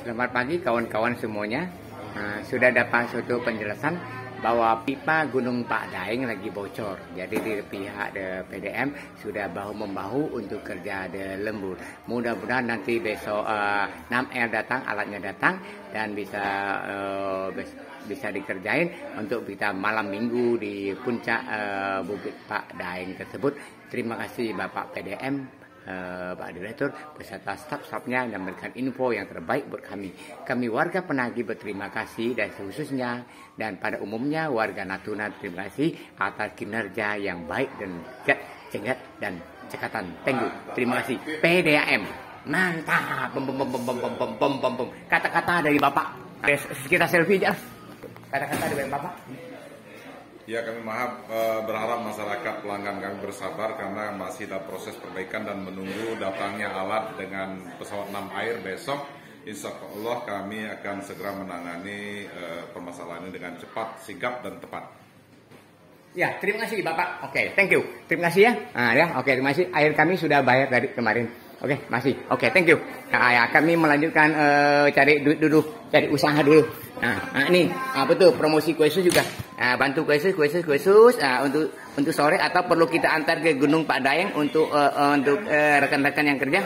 Selamat pagi kawan-kawan semuanya. Nah, sudah dapat suatu penjelasan bahwa pipa Gunung Pak Daeng lagi bocor. Jadi di pihak de PDM sudah bahu membahu untuk kerja de lembur. Mudah-mudahan nanti besok uh, 6R datang, alatnya datang dan bisa uh, bisa dikerjain untuk kita malam minggu di puncak uh, Bukit Pak Daeng tersebut. Terima kasih Bapak PDM uh, Pak Direktur beserta staf-stafnya yang memberikan info yang terbaik buat kami. Kami warga penagih berterima kasih dan khususnya dan pada umumnya warga Natuna terima kasih atas kinerja yang baik dan cegat dan cekatan. Thank you. Terima kasih. PDAM. Mantap. Kata-kata dari Bapak. Kita selfie aja. Kata-kata dari Bapak. Ya kami maaf eh, berharap masyarakat pelanggan kami bersabar karena masih dalam proses perbaikan dan menunggu datangnya alat dengan pesawat 6 air besok. Insya Allah kami akan segera menangani uh, permasalahan ini dengan cepat, sigap dan tepat. Ya, terima kasih Bapak. Oke, okay, thank you. Terima kasih ya. Nah, ya, oke, okay, terima kasih. Air kami sudah bayar dari kemarin. Oke, okay, masih. Oke, okay, thank you. Nah, ya, kami melanjutkan uh, cari duit dulu, cari usaha dulu. Nah, ini, nah, betul promosi kue sus juga. Nah, bantu kue sus, kue sus, kue sus nah, untuk untuk sore atau perlu kita antar ke Gunung Pak Dayeng untuk uh, untuk rekan-rekan uh, yang kerja.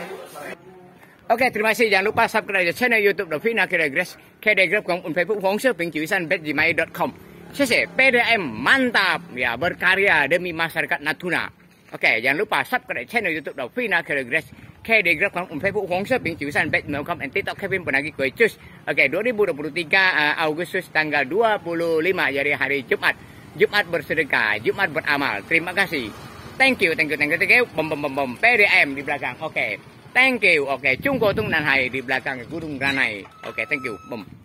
Oke, terima kasih. Jangan lupa subscribe channel YouTube Dovina Kiregres. Kiregres kong un Facebook Hong Ping Cuisan betgmail.com. Sese, PDM mantap ya berkarya demi masyarakat Natuna. Oke, jangan lupa subscribe channel YouTube Dovina Kiregres. Oke, di grup un Facebook Hong Ping Cuisan bet.com and TikTok Kevin Penagi Kuecus. Oke, 2023 uh, Agustus tanggal 25 jadi hari Jumat. Jumat bersedekah, Jumat beramal. Terima kasih. Thank you, thank you, thank you, thank you. Bom bom bom bom. PDM di belakang. Oke. Thank you. Oke, okay. Tung Nanhai di belakang Gunung Ranai. Oke, thank you. Bom.